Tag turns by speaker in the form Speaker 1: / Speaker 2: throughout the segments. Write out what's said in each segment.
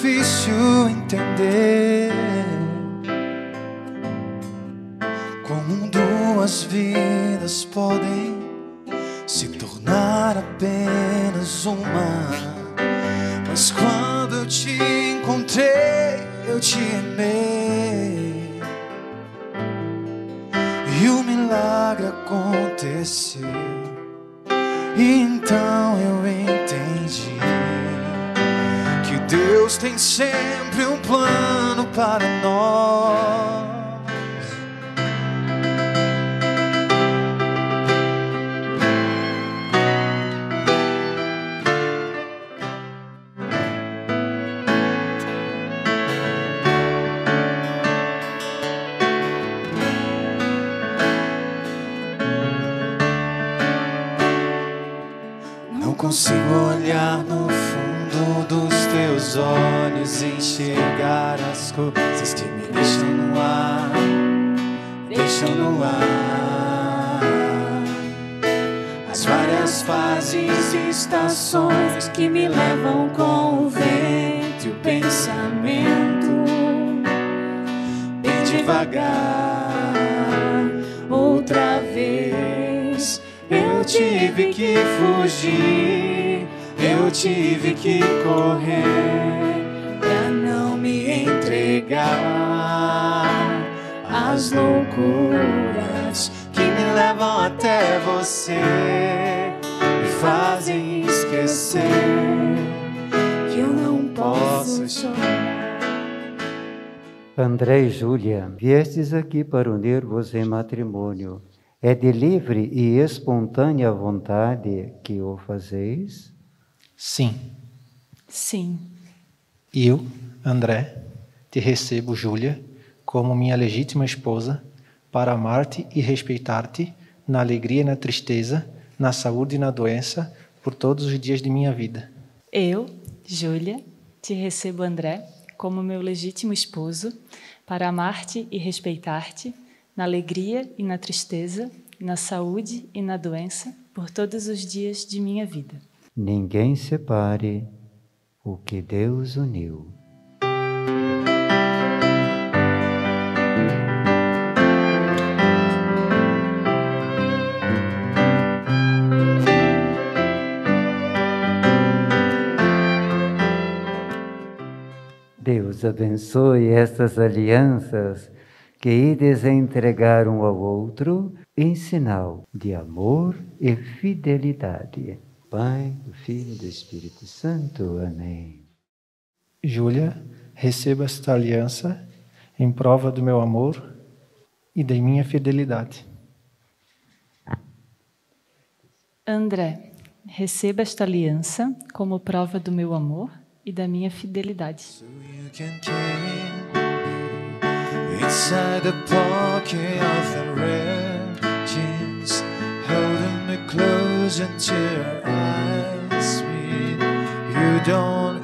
Speaker 1: difícil entender como duas vidas podem se tornar apenas uma. Mas quando eu te encontrei, eu te amei. E o milagre aconteceu. E então sempre um plano para nós. Não consigo olhar no fundo dos teus olhos enxergar as coisas que me deixam no ar, deixam no ar. As várias fases e estações que me levam com o vento e o pensamento bem devagar. Outra vez eu tive que fugir, eu tive que correr pra não me entregar às loucuras que me levam até você e fazem esquecer que eu não posso chorar.
Speaker 2: André e Júlia, viestes aqui para unir-vos em matrimônio. É de livre e espontânea vontade que o fazeis?
Speaker 3: Sim,
Speaker 4: Sim,
Speaker 3: eu, André, te recebo, Júlia, como minha legítima esposa, para amar-te e respeitar-te na alegria e na tristeza, na saúde e na doença, por todos os dias de minha vida.
Speaker 4: eu, Júlia, te recebo, André, como meu legítimo esposo, para amar-te e respeitar-te na alegria e na tristeza, na saúde e na doença, por todos os dias de minha vida.
Speaker 2: Ninguém separe o que Deus uniu. Deus abençoe estas alianças que ides entregar um ao outro em sinal de amor e fidelidade. Pai, do Filho e do Espírito Santo. Amém.
Speaker 3: Júlia, receba esta aliança em prova do meu amor e da minha fidelidade.
Speaker 4: André, receba esta aliança como prova do meu amor e da minha fidelidade.
Speaker 1: So you can me inside the pocket of the red into your eyes, sweet. You don't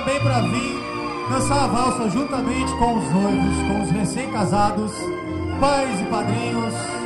Speaker 5: também para vir dançar a valsa juntamente com os noivos, com os recém-casados, pais e padrinhos.